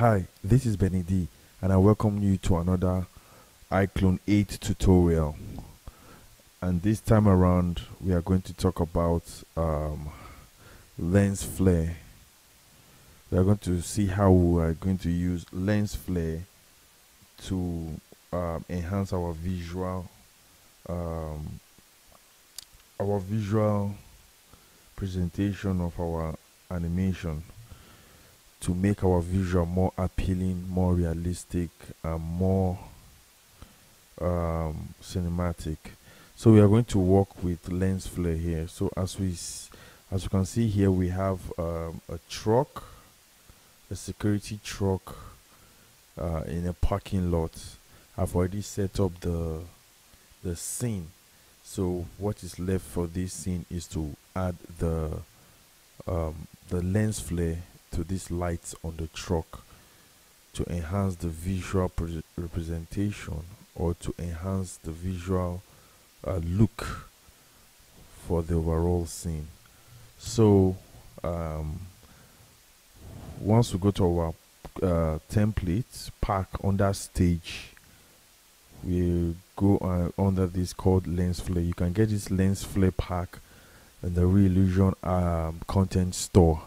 Hi, this is Benny Dee, and I welcome you to another iClone 8 tutorial. And this time around, we are going to talk about um, lens flare. We are going to see how we are going to use lens flare to um, enhance our visual, um, our visual presentation of our animation to make our visual more appealing, more realistic, and more um, cinematic. So we are going to work with lens flare here. So as we as you can see here, we have um, a truck, a security truck uh, in a parking lot. I've already set up the the scene. So what is left for this scene is to add the um, the lens flare to these lights on the truck to enhance the visual representation or to enhance the visual uh, look for the overall scene. So, um, once we go to our uh, template pack under stage, we go uh, under this called lens flare. You can get this lens flare pack in the Reallusion um, content store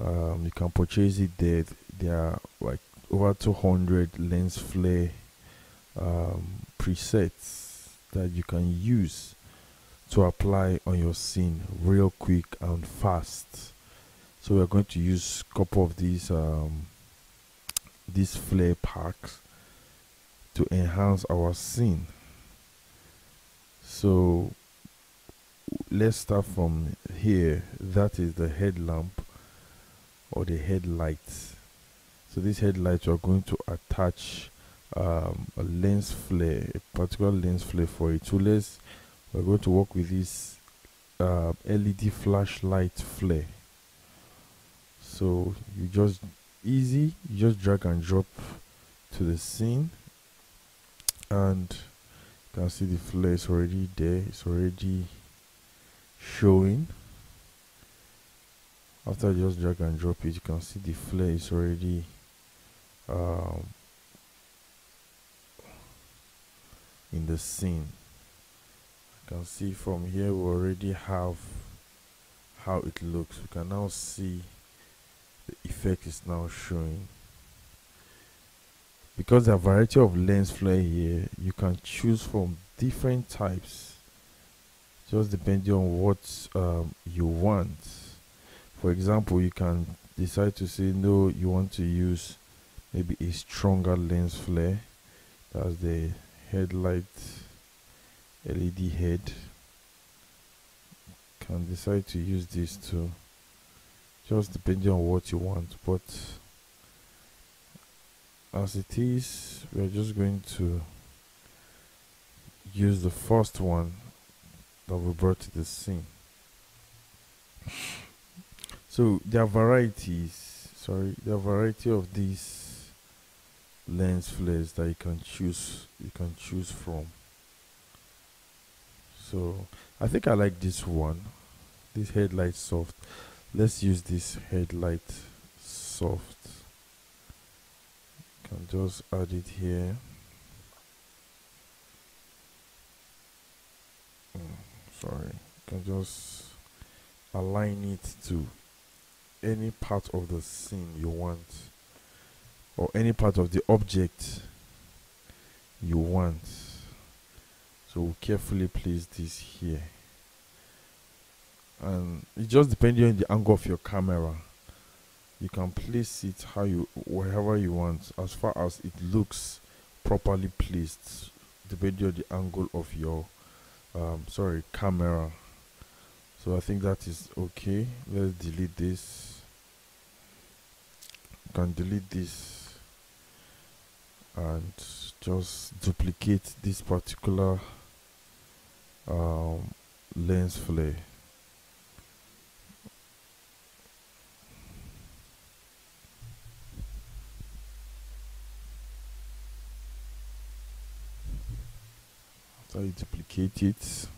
um, you can purchase it there. There are like over 200 lens flare um, presets that you can use to apply on your scene real quick and fast. So we're going to use a couple of these um, these flare packs to enhance our scene. So let's start from here. That is the headlamp or the headlights. So these headlights you are going to attach um, a lens flare a particular lens flare for it. So let's we're going to work with this uh, LED flashlight flare. So you just easy you just drag and drop to the scene. And you can see the flare is already there it's already showing after just drag and drop it you can see the flare is already um, in the scene. You can see from here we already have how it looks. We can now see the effect is now showing. Because there are variety of lens flare here you can choose from different types just depending on what um, you want for example you can decide to say no you want to use maybe a stronger lens flare. That's the headlight LED head. Can decide to use this too just depending on what you want but as it is we're just going to use the first one that we brought to the scene so there are varieties sorry there are variety of these lens flares that you can choose you can choose from. So I think I like this one this headlight soft. Let's use this headlight soft. Can just add it here. Mm, sorry can just align it to any part of the scene you want or any part of the object you want. So carefully place this here. And it just depending on the angle of your camera. You can place it how you wherever you want as far as it looks properly placed depending on the angle of your um, sorry camera so I think that is okay. Let's delete this. Can delete this and just duplicate this particular um, lens flare. After you duplicate it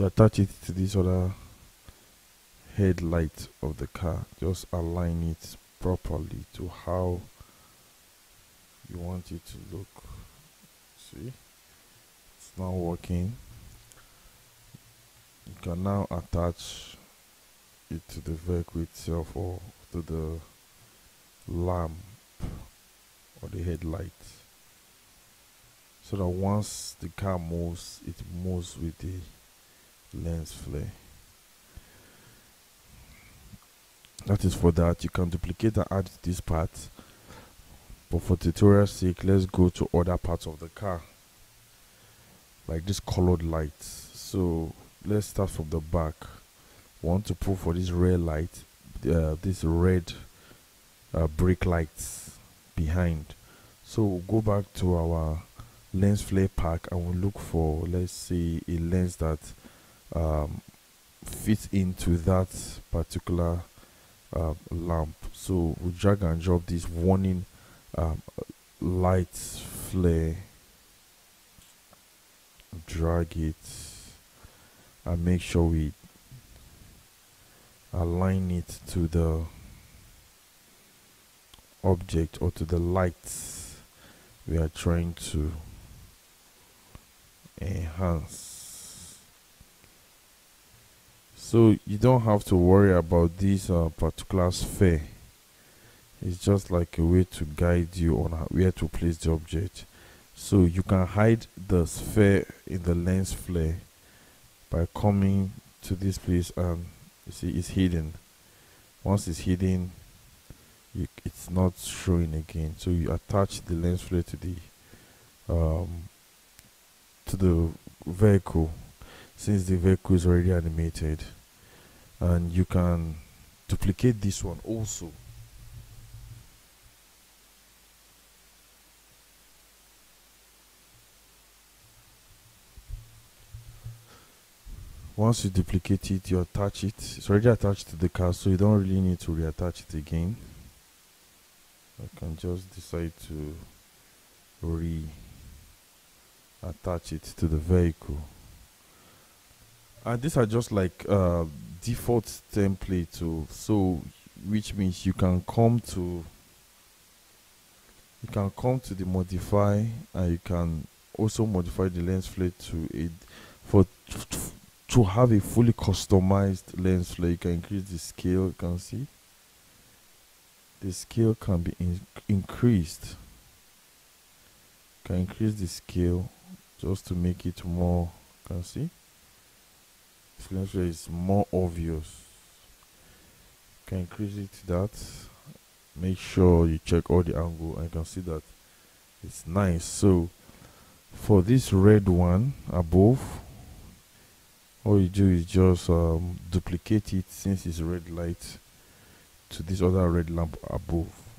you attach it to this other headlight of the car. Just align it properly to how you want it to look. See? It's now working. You can now attach it to the vehicle itself or to the lamp or the headlight. So that once the car moves it moves with the lens flare that is for that. You can duplicate and add this part. But for tutorial sake let's go to other parts of the car. Like this colored lights so let's start from the back. Want to pull for this red light uh, this red uh, brake lights behind. So we'll go back to our lens flare pack and we'll look for let's say a lens that um, fits into that particular uh, lamp. So we drag and drop this warning um, light flare. Drag it and make sure we align it to the object or to the lights we are trying to enhance so you don't have to worry about this uh, particular sphere. It's just like a way to guide you on where to place the object. So you can hide the sphere in the lens flare by coming to this place and you see it's hidden. Once it's hidden you, it's not showing again. So you attach the lens flare to the um, to the vehicle since the vehicle is already animated and you can duplicate this one also. Once you duplicate it you attach it. It's already attached to the car so you don't really need to reattach it again. I can just decide to re attach it to the vehicle and these are just like uh, default template to so which means you can come to you can come to the modify and you can also modify the lens flare to it for to have a fully customized lens flare. You can increase the scale you can see. The scale can be in increased. Can increase the scale just to make it more you can see flare is more obvious. Can increase it to that. Make sure you check all the angle and you can see that it's nice. So for this red one above all you do is just um, duplicate it since it's red light to this other red lamp above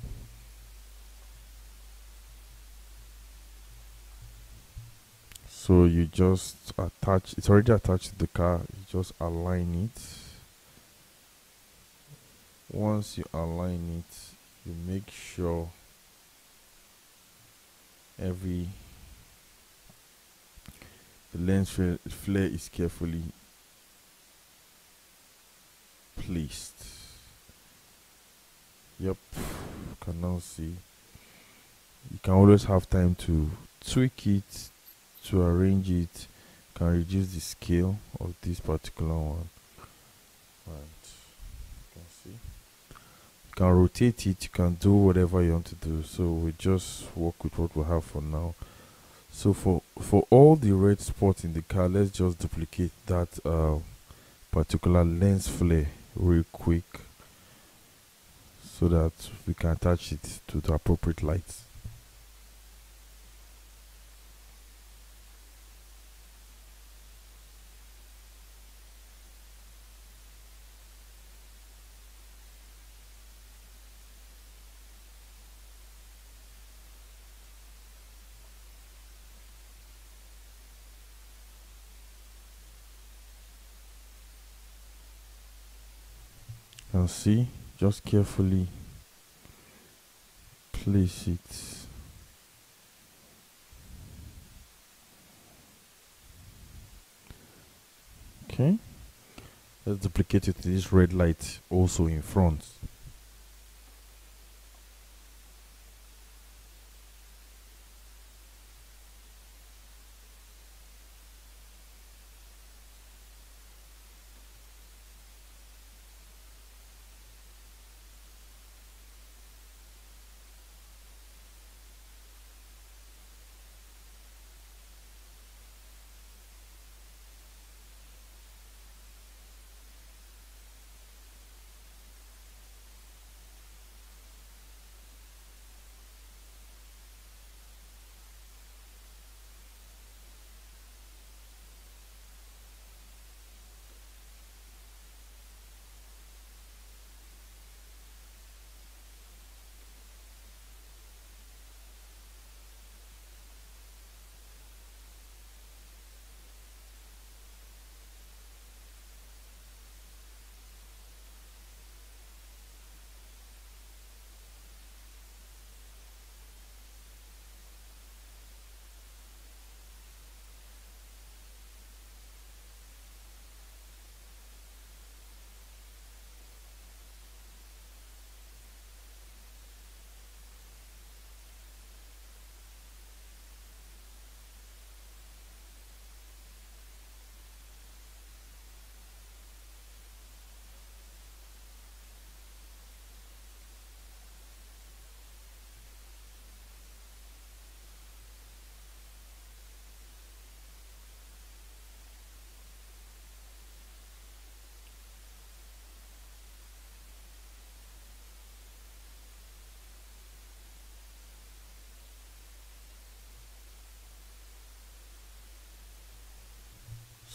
so you just attach it's already attached to the car you just align it once you align it you make sure every the lens flare is carefully placed. Yep, you can now see. You can always have time to tweak it, to arrange it. Can reduce the scale of this particular one. And you can see. You can rotate it, you can do whatever you want to do. So we just work with what we have for now so for for all the red spots in the car let's just duplicate that uh, particular lens flare real quick so that we can attach it to the appropriate lights can see just carefully place it. Okay. Let's duplicate it this red light also in front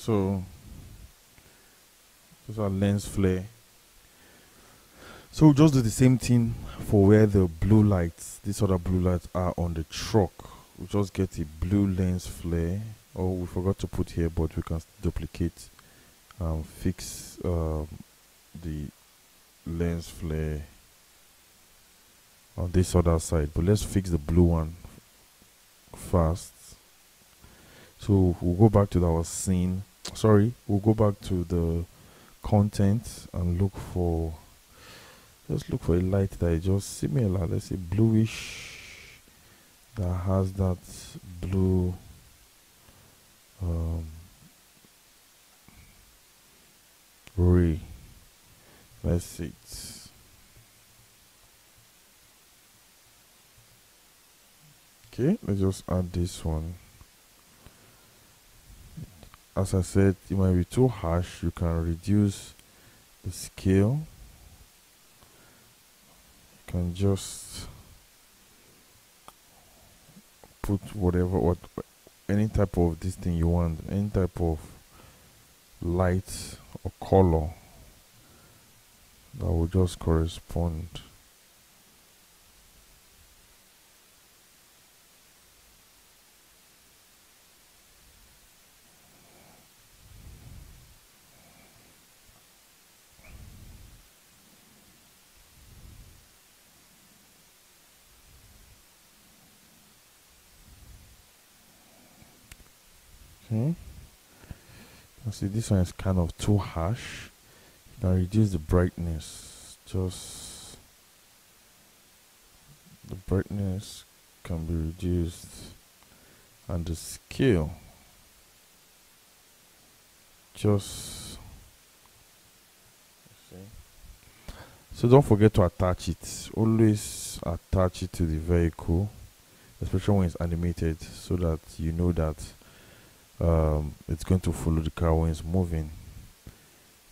so those are lens flare. So we'll just do the same thing for where the blue lights these other blue lights are on the truck. We'll just get a blue lens flare. Oh we forgot to put here but we can duplicate and fix um, the lens flare on this other side. But let's fix the blue one first so we'll go back to our scene sorry we'll go back to the content and look for let's look for a light that is just similar let's say bluish that has that blue um, ray. Let's see. It okay let's just add this one as I said it might be too harsh. You can reduce the scale. You can just put whatever what any type of this thing you want any type of light or color that will just correspond Hmm? okay see this one is kind of too harsh. You can reduce the brightness. Just the brightness can be reduced and the scale. Just see. so don't forget to attach it. Always attach it to the vehicle especially when it's animated so that you know that um, it's going to follow the car when it's moving.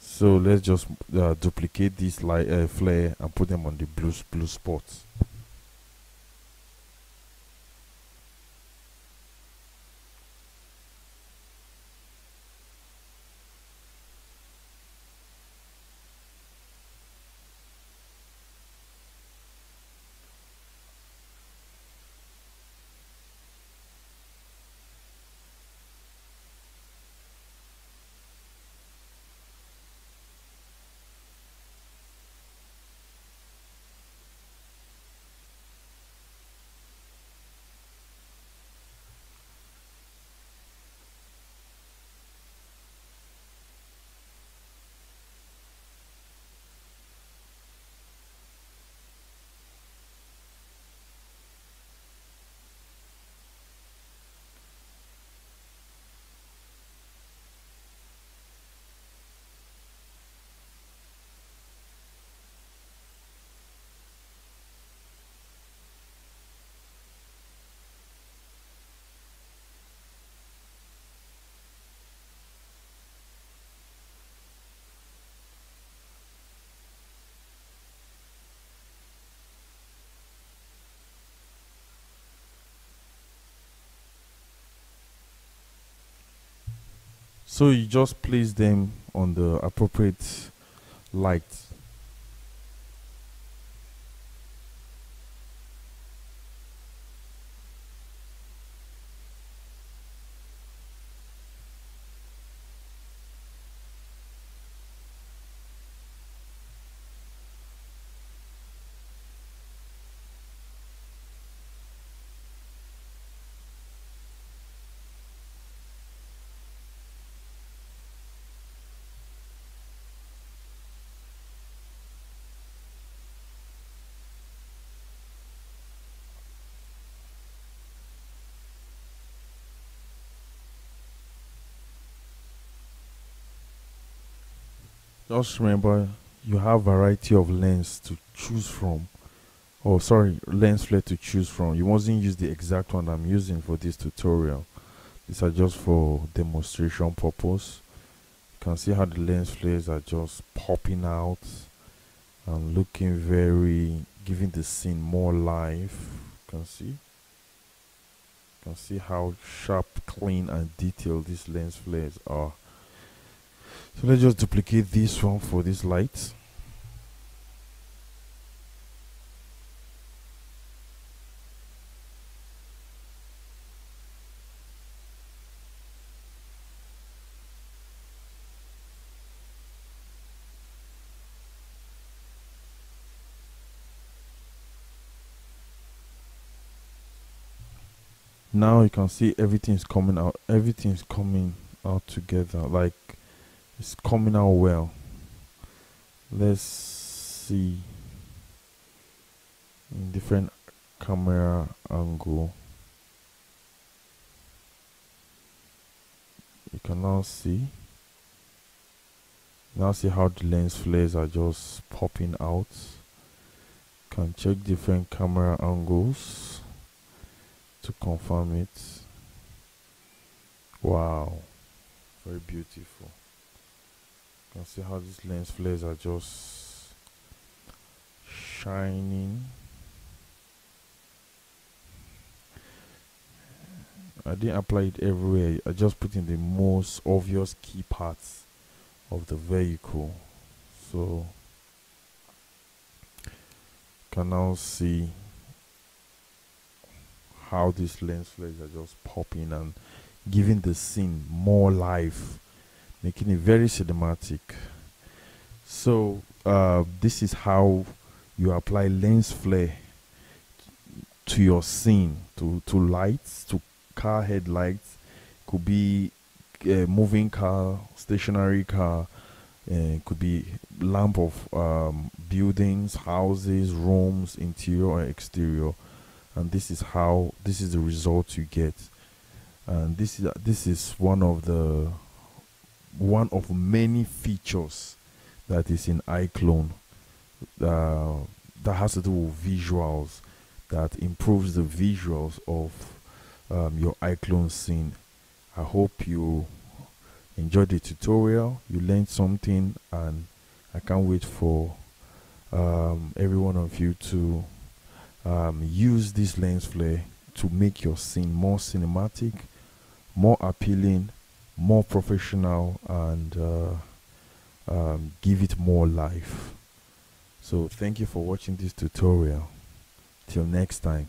So let's just uh, duplicate this light uh, flare and put them on the blue blue spots so you just place them on the appropriate light just remember you have variety of lens to choose from. Oh sorry lens flare to choose from. You mustn't use the exact one i'm using for this tutorial. These are just for demonstration purpose. You can see how the lens flares are just popping out and looking very giving the scene more life. You can see. You can see how sharp clean and detailed these lens flares are so let's just duplicate this one for this light. Now you can see everything is coming out everything is coming out together like it's coming out well. Let's see. In different camera angle. You can now see. Now see how the lens flares are just popping out. Can check different camera angles to confirm it. Wow. Very beautiful can see how these lens flares are just shining. I didn't apply it everywhere. I just put in the most obvious key parts of the vehicle. So can now see how these lens flares are just popping and giving the scene more life making it very cinematic. So uh, this is how you apply lens flare to your scene, to to lights, to car headlights. Could be a moving car, stationary car. Uh, could be lamp of um, buildings, houses, rooms, interior or exterior, and this is how this is the result you get. And this is this is one of the one of many features that is in iClone uh, that has to do with visuals that improves the visuals of um, your iClone scene. I hope you enjoyed the tutorial, you learned something, and I can't wait for um, every one of you to um, use this lens flare to make your scene more cinematic, more appealing, more professional and uh, um, give it more life. So thank you for watching this tutorial. Till next time